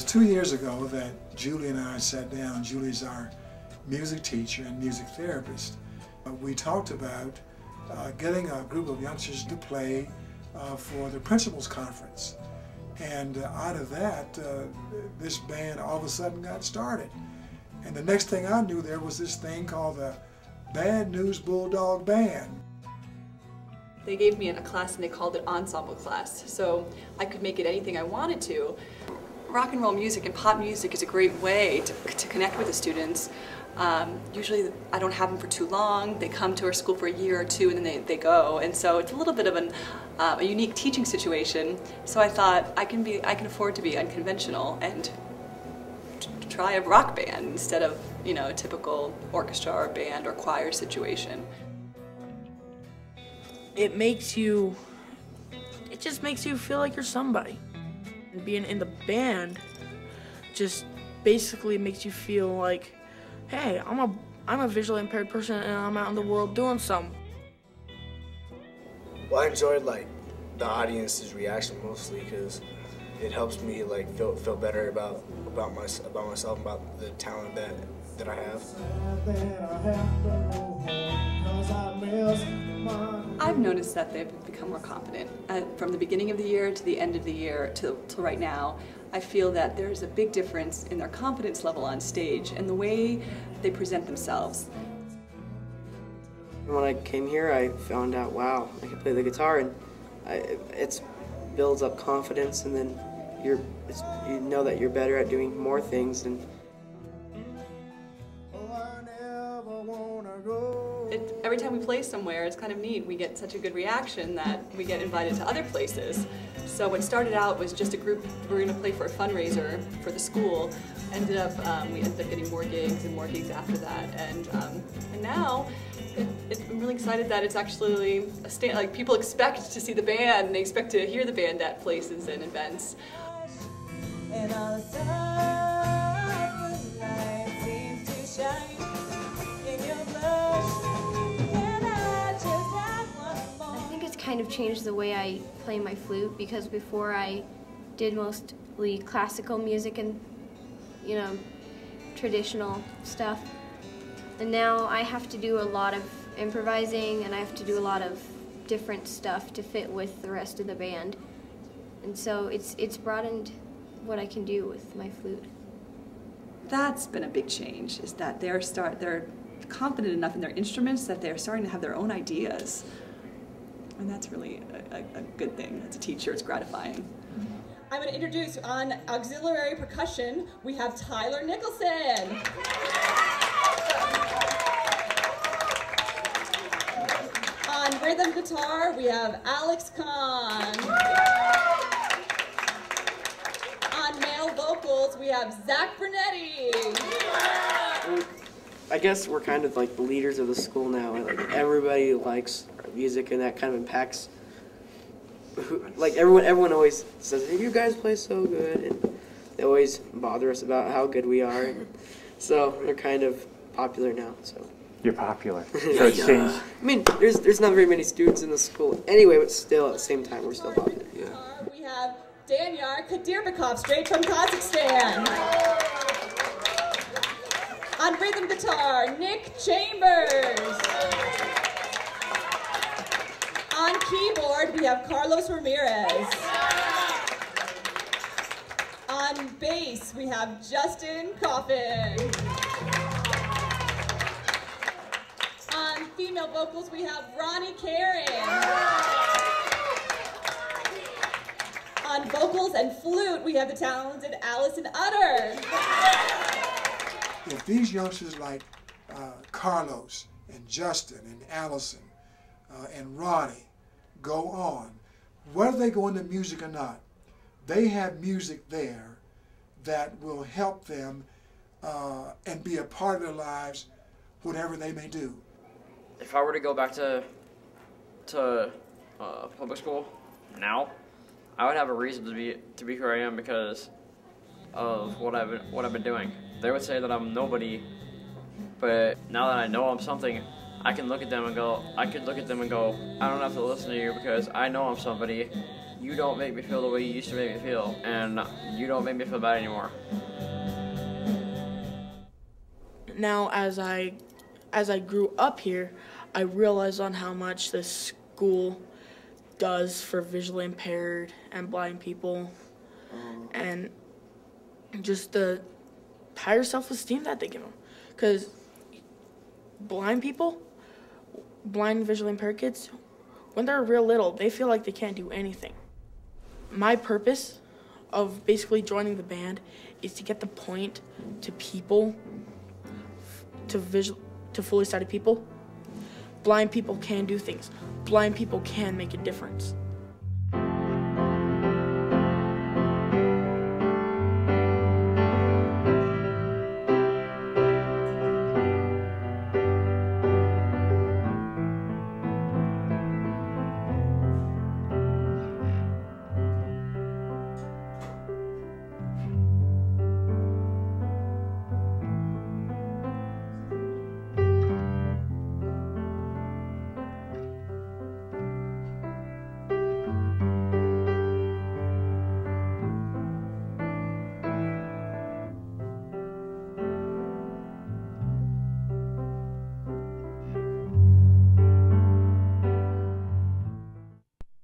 two years ago that Julie and I sat down. Julie's our music teacher and music therapist. Uh, we talked about uh, getting a group of youngsters to play uh, for the principals conference. And uh, out of that, uh, this band all of a sudden got started. And the next thing I knew, there was this thing called the Bad News Bulldog Band. They gave me a class and they called it ensemble class, so I could make it anything I wanted to. Rock and roll music and pop music is a great way to, to connect with the students. Um, usually I don't have them for too long. They come to our school for a year or two and then they, they go. And so it's a little bit of an, uh, a unique teaching situation. So I thought I can, be, I can afford to be unconventional and try a rock band instead of you know a typical orchestra or band or choir situation. It makes you, it just makes you feel like you're somebody. And being in the band just basically makes you feel like hey, I'm a I'm a visually impaired person and I'm out in the world doing something. Well, I enjoyed like the audience's reaction mostly because it helps me like feel feel better about about my about myself about the talent that that I have. I've noticed that they've become more confident. Uh, from the beginning of the year to the end of the year to, to right now, I feel that there's a big difference in their confidence level on stage and the way they present themselves. When I came here, I found out, wow, I can play the guitar, and it builds up confidence, and then you're, you know that you're better at doing more things, and play somewhere, it's kind of neat. We get such a good reaction that we get invited to other places. So what started out was just a group, we were going to play for a fundraiser for the school. Ended up, um, we ended up getting more gigs and more gigs after that. And, um, and now, it, it, I'm really excited that it's actually a stand, like people expect to see the band and they expect to hear the band at places and events. And of changed the way I play my flute because before I did mostly classical music and, you know, traditional stuff. And now I have to do a lot of improvising and I have to do a lot of different stuff to fit with the rest of the band. And so it's, it's broadened what I can do with my flute. That's been a big change, is that they're, start, they're confident enough in their instruments that they're starting to have their own ideas. And that's really a, a, good thing. As a teacher, it's gratifying. I'm going to introduce on auxiliary percussion, we have Tyler Nicholson. on rhythm guitar, we have Alex Kahn. on male vocals, we have Zach Bernetti. I guess we're kind of like the leaders of the school now. Like everybody likes music, and that kind of impacts. Like everyone, everyone always says, hey, "You guys play so good," and they always bother us about how good we are. And so they're kind of popular now. So. You're popular. So it's changed. I mean, there's there's not very many students in the school anyway, but still at the same time we're still popular. Yeah. We have Danyar Kadirbekov, straight from Kazakhstan. On rhythm guitar, Nick Chambers. On keyboard, we have Carlos Ramirez. On bass, we have Justin Coffin. On female vocals, we have Ronnie Karen. On vocals and flute, we have the talented Allison Utter. If these youngsters like uh, Carlos and Justin and Allison uh, and Ronnie go on, whether they go into music or not, they have music there that will help them uh, and be a part of their lives, whatever they may do. If I were to go back to to uh, public school now, I would have a reason to be to be who I am because of what I've been, what I've been doing. They would say that I'm nobody, but now that I know I'm something, I can look at them and go, I could look at them and go, I don't have to listen to you because I know I'm somebody. you don't make me feel the way you used to make me feel, and you don't make me feel bad anymore. Now, as I, as I grew up here, I realized on how much this school does for visually impaired and blind people, um. and just the higher self-esteem that they give them. Because blind people, blind visually impaired kids, when they're real little, they feel like they can't do anything. My purpose of basically joining the band is to get the point to people, to visual, to fully sighted people. Blind people can do things. Blind people can make a difference.